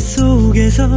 속에서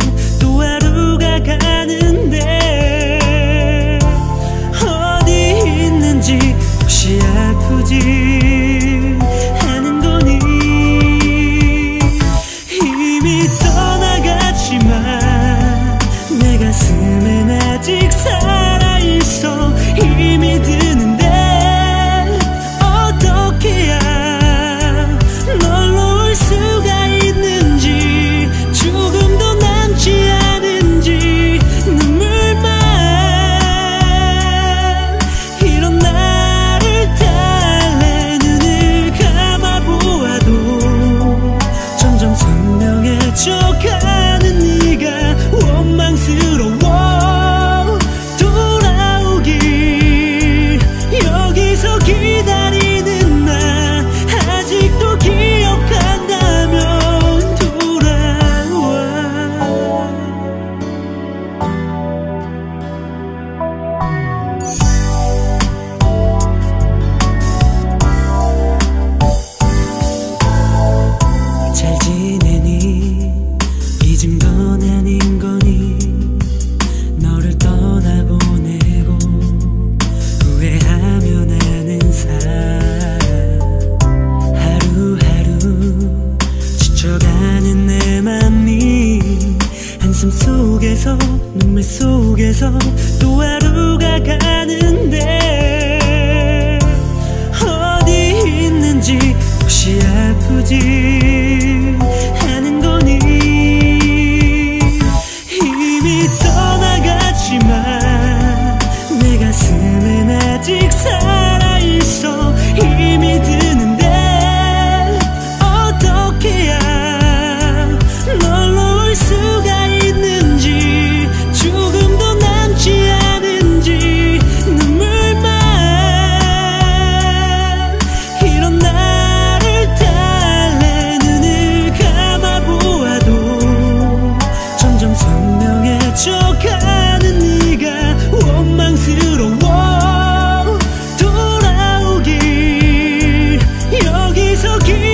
지내니? 잊은 건 아닌 거니? 너를 떠나보내고 후회하며 나는 사람 하루하루 지쳐가는 내 맘이 한숨 속에서 눈물 속에서 또 하루가 가는데 時